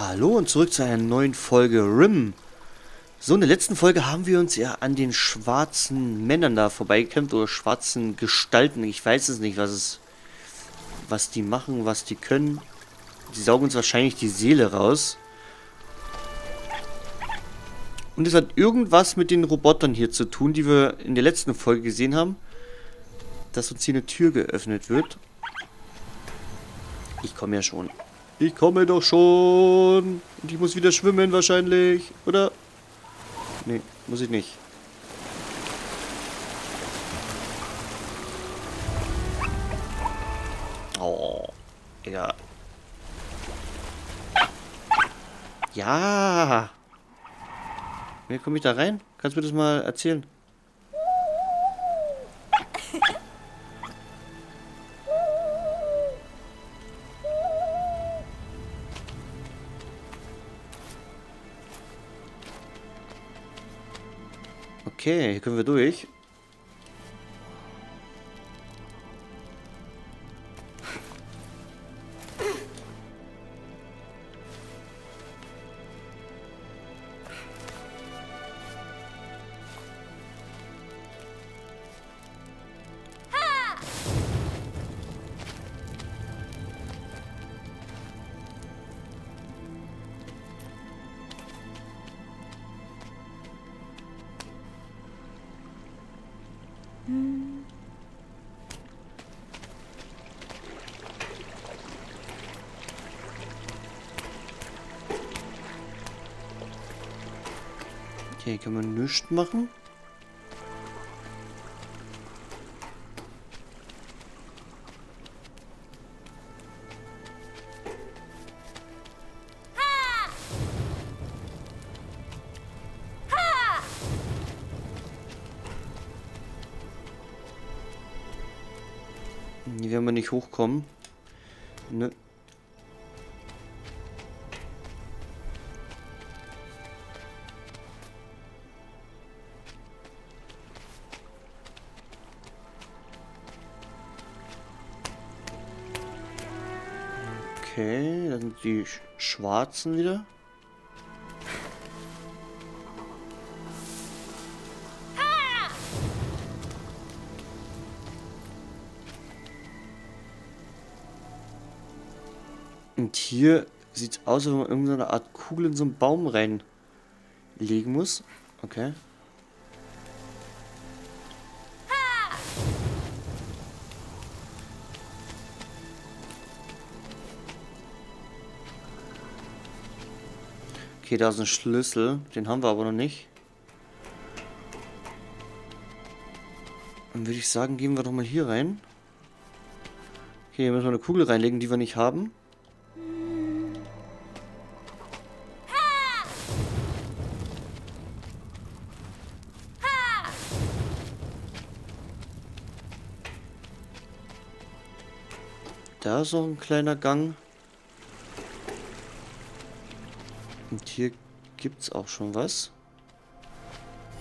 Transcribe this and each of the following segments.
Hallo und zurück zu einer neuen Folge RIM. So, in der letzten Folge haben wir uns ja an den schwarzen Männern da vorbeigekämpft oder schwarzen Gestalten. Ich weiß es nicht, was es, was die machen, was die können. Die saugen uns wahrscheinlich die Seele raus. Und es hat irgendwas mit den Robotern hier zu tun, die wir in der letzten Folge gesehen haben. Dass uns hier eine Tür geöffnet wird. Ich komme ja schon. Ich komme doch schon. Und ich muss wieder schwimmen wahrscheinlich. Oder? Nee, muss ich nicht. Oh. Ja. Ja. Wie komme ich da rein? Kannst du mir das mal erzählen? Okay, hier können wir durch. Okay, kann man nichts machen. Hier werden wir nicht hochkommen. Die Sch Schwarzen wieder. Und hier sieht es aus, als wenn man irgendeine Art Kugel in so einen Baum reinlegen muss. Okay. Okay, da ist ein Schlüssel. Den haben wir aber noch nicht. Dann würde ich sagen, gehen wir doch mal hier rein. Okay, hier müssen wir eine Kugel reinlegen, die wir nicht haben. Da ist noch ein kleiner Gang. Und hier gibt's auch schon was.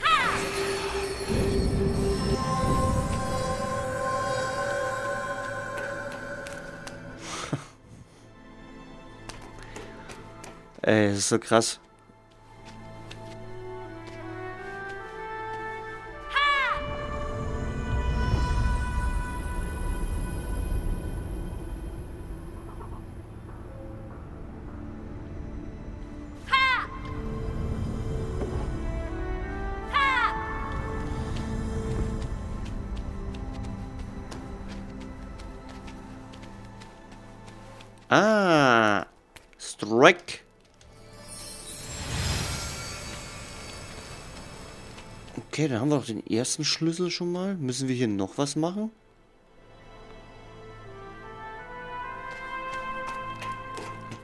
Ey, das ist so krass. Den ersten Schlüssel schon mal. Müssen wir hier noch was machen?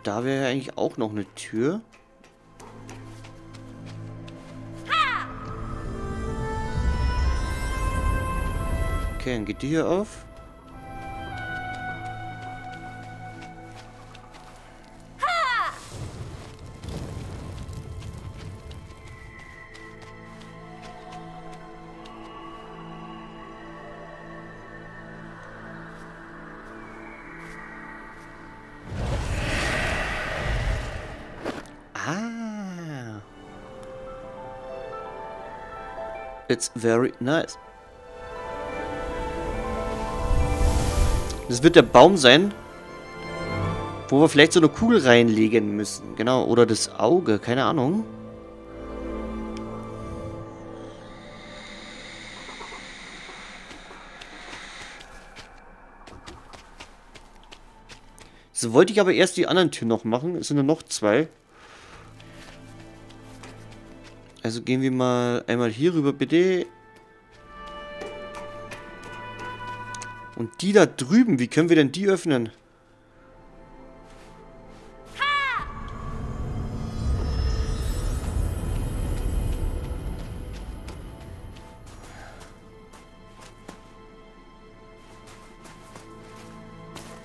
Da wäre ja eigentlich auch noch eine Tür. Okay, dann geht die hier auf. It's very nice. Das wird der Baum sein, wo wir vielleicht so eine Kugel reinlegen müssen. Genau, oder das Auge, keine Ahnung. So wollte ich aber erst die anderen Türen noch machen. Es sind nur noch zwei. Also gehen wir mal einmal hier rüber, bitte. Und die da drüben, wie können wir denn die öffnen?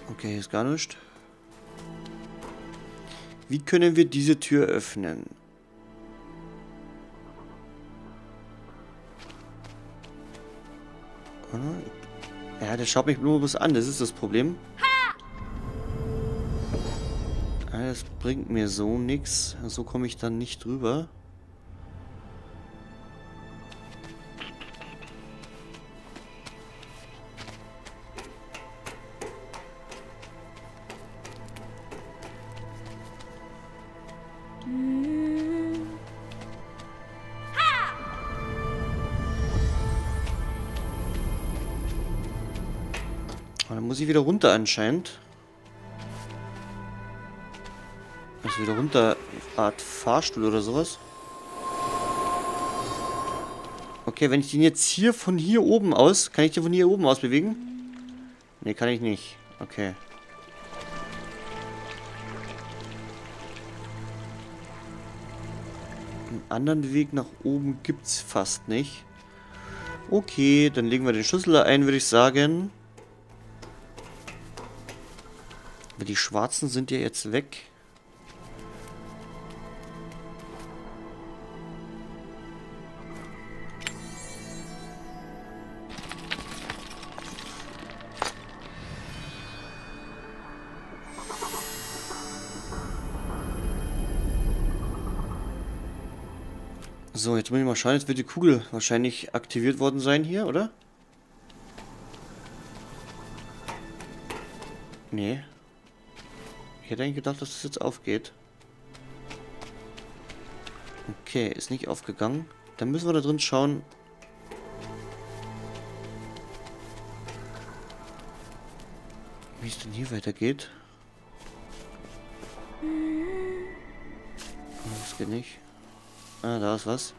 Okay, ist gar nichts. Wie können wir diese Tür öffnen? Ja, der schaut mich bloß an, das ist das Problem. Das bringt mir so nichts. So komme ich dann nicht drüber. Wieder runter anscheinend. Also wieder runter, Art Fahrstuhl oder sowas. Okay, wenn ich den jetzt hier von hier oben aus, kann ich den von hier oben aus bewegen? Ne, kann ich nicht. Okay. Einen anderen Weg nach oben gibt es fast nicht. Okay, dann legen wir den Schlüssel da ein, würde ich sagen. Aber die Schwarzen sind ja jetzt weg. So, jetzt muss ich mal schauen. Jetzt wird die Kugel wahrscheinlich aktiviert worden sein hier, oder? Nee. Ich hätte eigentlich gedacht, dass das jetzt aufgeht. Okay, ist nicht aufgegangen. Dann müssen wir da drin schauen. Wie es denn hier weitergeht. Das geht nicht. Ah, da ist was.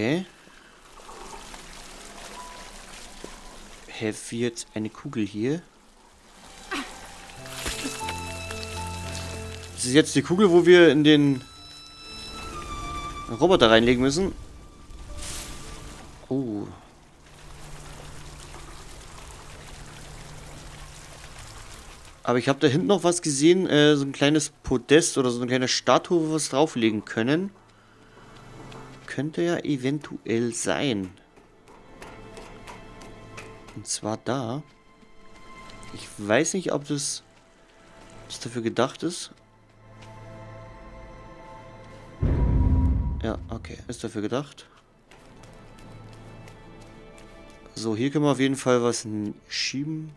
Okay. Have jetzt eine Kugel hier. Das ist jetzt die Kugel, wo wir in den Roboter reinlegen müssen. Oh. Aber ich habe da hinten noch was gesehen, äh, so ein kleines Podest oder so eine kleine Statue, wo wir was drauflegen können könnte ja eventuell sein. Und zwar da. Ich weiß nicht, ob das, das dafür gedacht ist. Ja, okay. Ist dafür gedacht. So, hier können wir auf jeden Fall was schieben.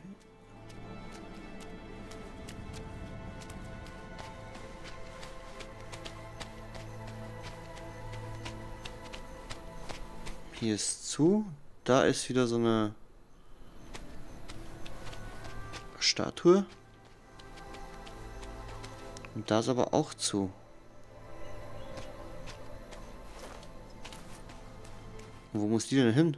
Hier ist zu. Da ist wieder so eine Statue. Und da ist aber auch zu. Wo muss die denn hin?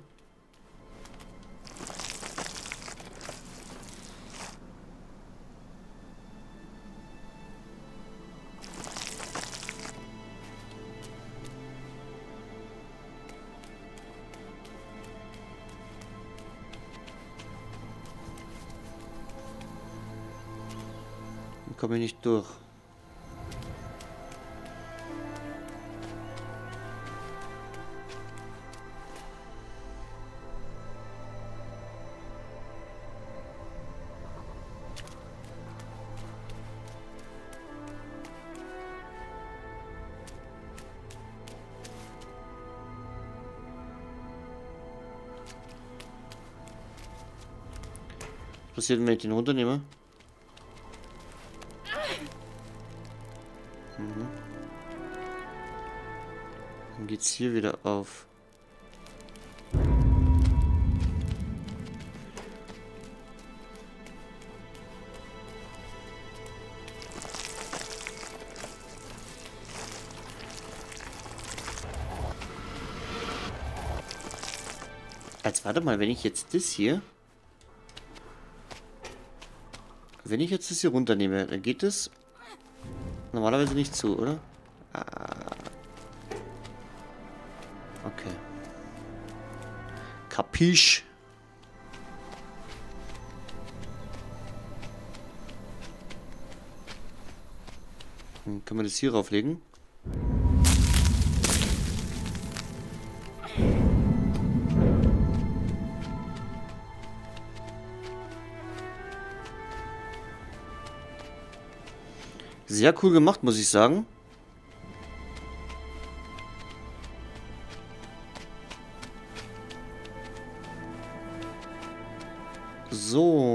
Komme ich nicht durch. Passiert, wenn ich den runternehme? Mhm. Dann geht's hier wieder auf. Als warte mal, wenn ich jetzt das hier wenn ich jetzt das hier runternehme, dann geht es normalerweise nicht zu, oder? Ah. Okay. Kapisch. Dann können wir das hier rauflegen. Sehr cool gemacht, muss ich sagen. So.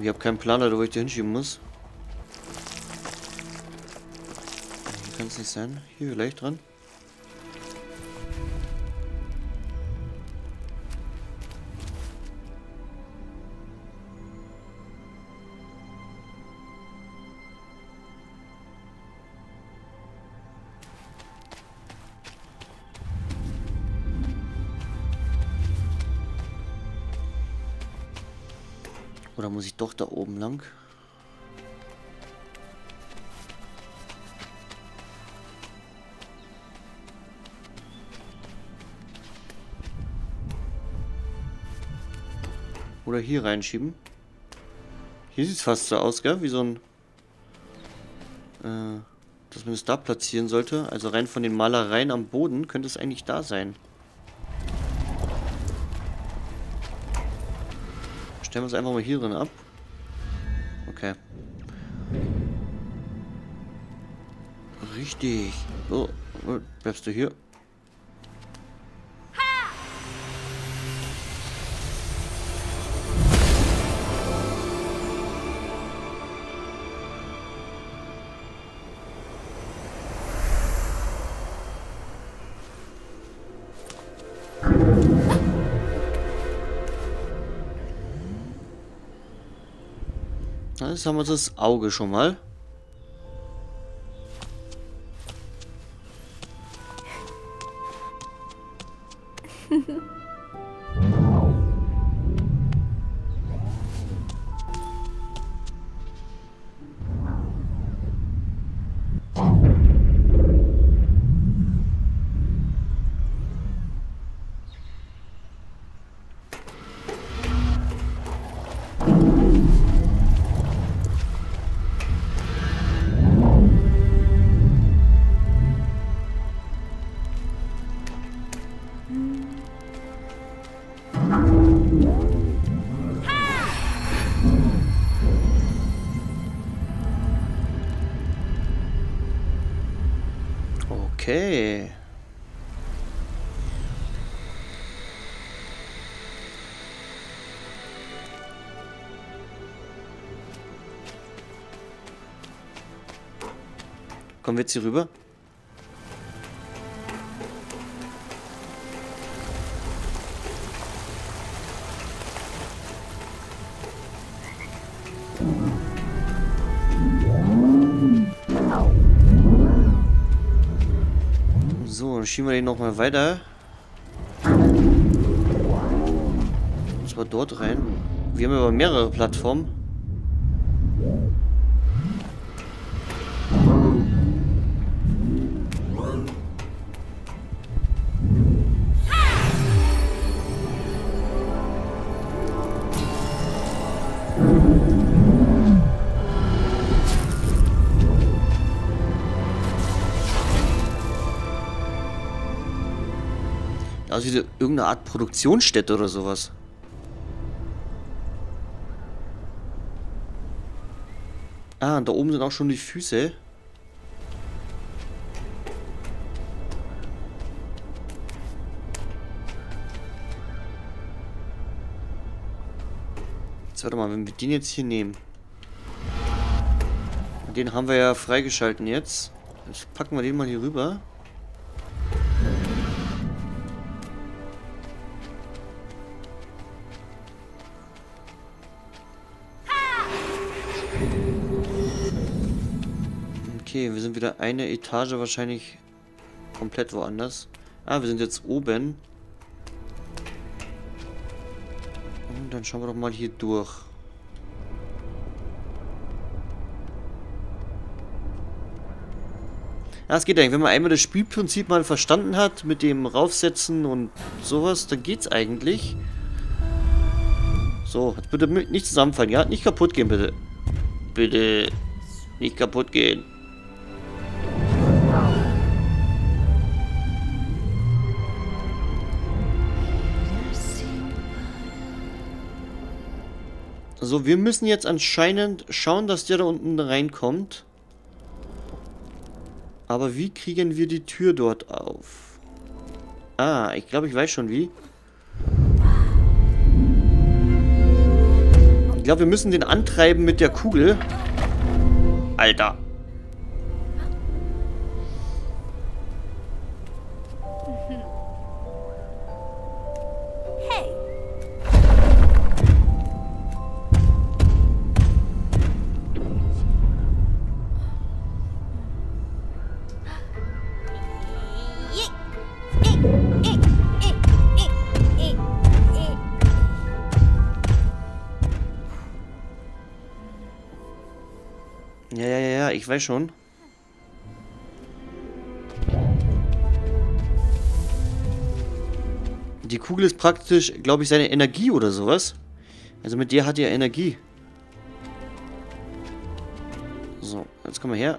Ich habe keinen Plan, wo ich die hinschieben muss. Hier kann es nicht sein. Hier gleich dran. Muss ich doch da oben lang? Oder hier reinschieben. Hier sieht es fast so aus, gell? Wie so ein... Äh, dass man es da platzieren sollte. Also rein von den Malereien am Boden könnte es eigentlich da sein. Stellen wir es einfach mal hier drin ab. Okay. Richtig. So, bleibst du hier? Jetzt haben wir das Auge schon mal. Okay. Kommen wir jetzt hier rüber? Schieben wir den nochmal weiter. Und zwar dort rein. Wir haben aber mehrere Plattformen. Also wie irgendeine Art Produktionsstätte oder sowas. Ah, und da oben sind auch schon die Füße. Jetzt warte mal, wenn wir den jetzt hier nehmen. Den haben wir ja freigeschalten jetzt. Jetzt packen wir den mal hier rüber. Eine Etage wahrscheinlich komplett woanders. Ah, wir sind jetzt oben. Und dann schauen wir doch mal hier durch. Ja, es geht eigentlich. Wenn man einmal das Spielprinzip mal verstanden hat, mit dem Raufsetzen und sowas, dann geht's eigentlich. So, bitte nicht zusammenfallen, ja? Nicht kaputt gehen, bitte. Bitte nicht kaputt gehen. So, wir müssen jetzt anscheinend schauen, dass der da unten reinkommt. Aber wie kriegen wir die Tür dort auf? Ah, ich glaube, ich weiß schon wie. Ich glaube, wir müssen den antreiben mit der Kugel. Alter. Ich weiß schon. Die Kugel ist praktisch, glaube ich, seine Energie oder sowas. Also mit der hat er Energie. So, jetzt kommen wir her.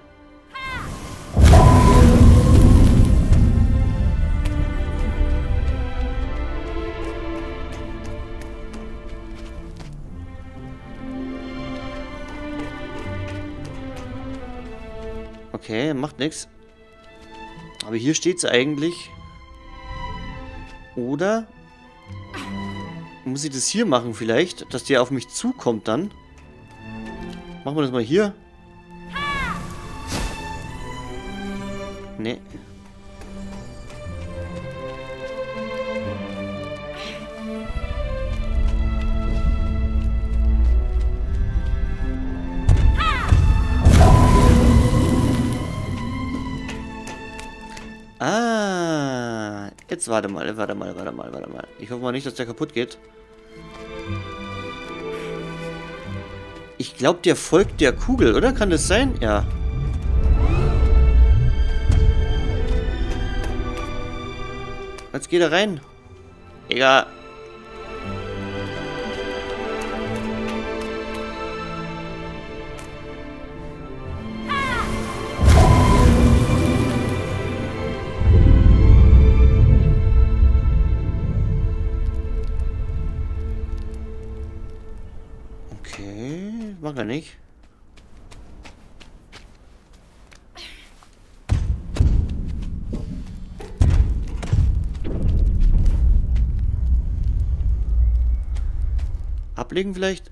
Okay, macht nichts. Aber hier steht es eigentlich. Oder muss ich das hier machen vielleicht, dass der auf mich zukommt dann? Machen wir das mal hier. Nee. Ah, jetzt warte mal, warte mal, warte mal, warte mal. Ich hoffe mal nicht, dass der kaputt geht. Ich glaube, der folgt der Kugel, oder? Kann das sein? Ja. Jetzt geht er rein. Egal. Mag er nicht. Ablegen vielleicht?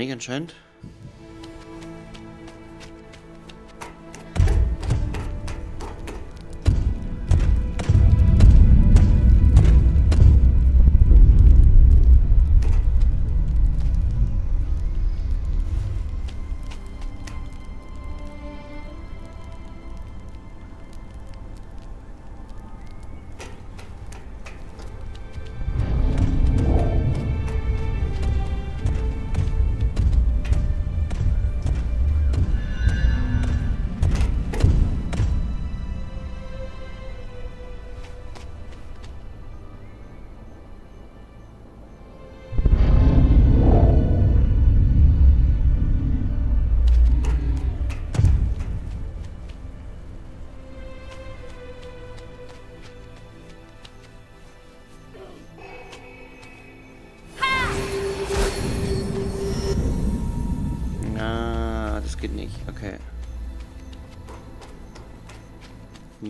Nicht anscheinend.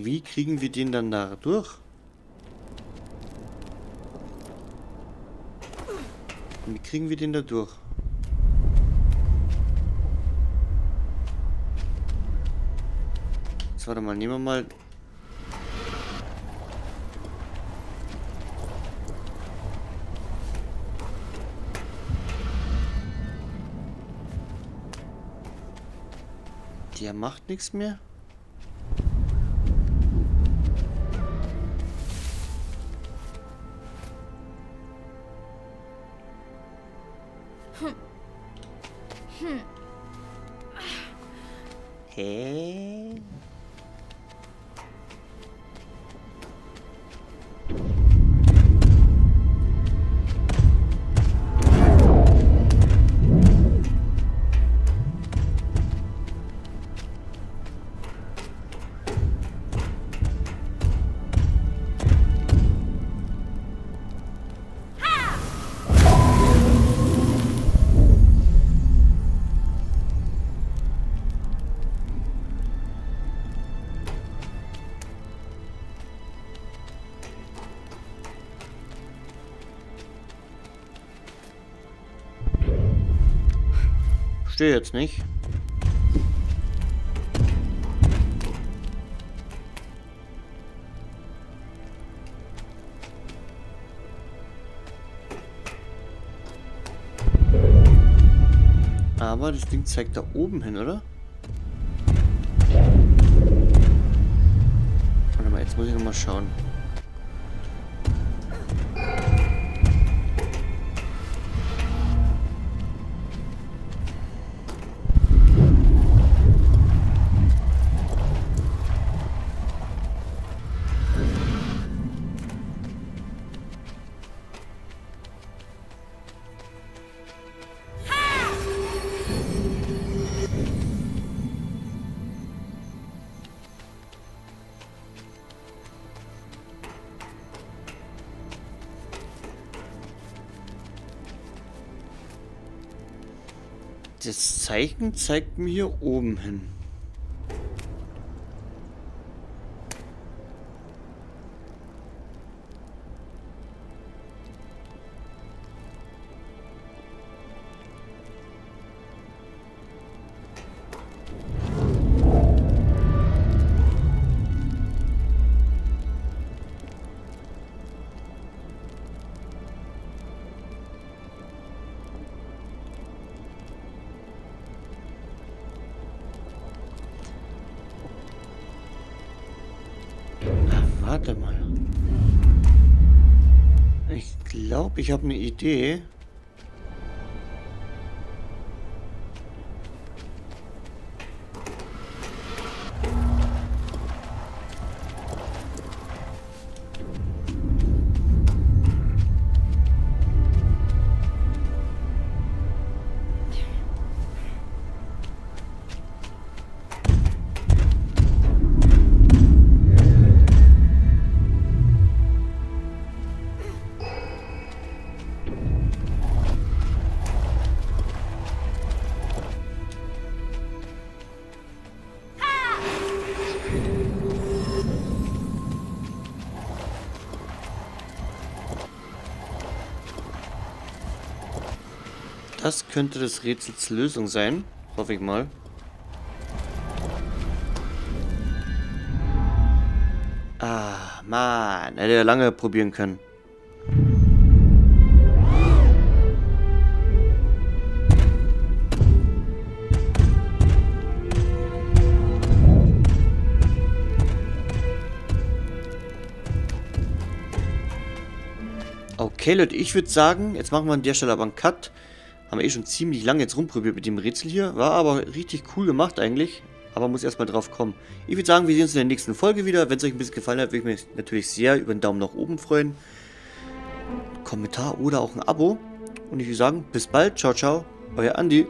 Wie kriegen wir den dann da durch? Wie kriegen wir den da durch? Jetzt warte mal, nehmen wir mal Der macht nichts mehr? verstehe jetzt nicht. Aber das Ding zeigt da oben hin, oder? Warte mal, jetzt muss ich nochmal schauen. Das Zeichen zeigt mir hier oben hin. Warte mal. Ich glaube, ich habe eine Idee. Das könnte des Rätsels Lösung sein. Hoffe ich mal. Ah, Mann. Hätte er lange probieren können. Okay, Leute, ich würde sagen, jetzt machen wir an der Stelle aber einen Cut. Haben wir eh schon ziemlich lange jetzt rumprobiert mit dem Rätsel hier. War aber richtig cool gemacht eigentlich. Aber muss erstmal drauf kommen. Ich würde sagen, wir sehen uns in der nächsten Folge wieder. Wenn es euch ein bisschen gefallen hat, würde ich mich natürlich sehr über einen Daumen nach oben freuen. Kommentar oder auch ein Abo. Und ich würde sagen, bis bald. Ciao, ciao. Euer Andi.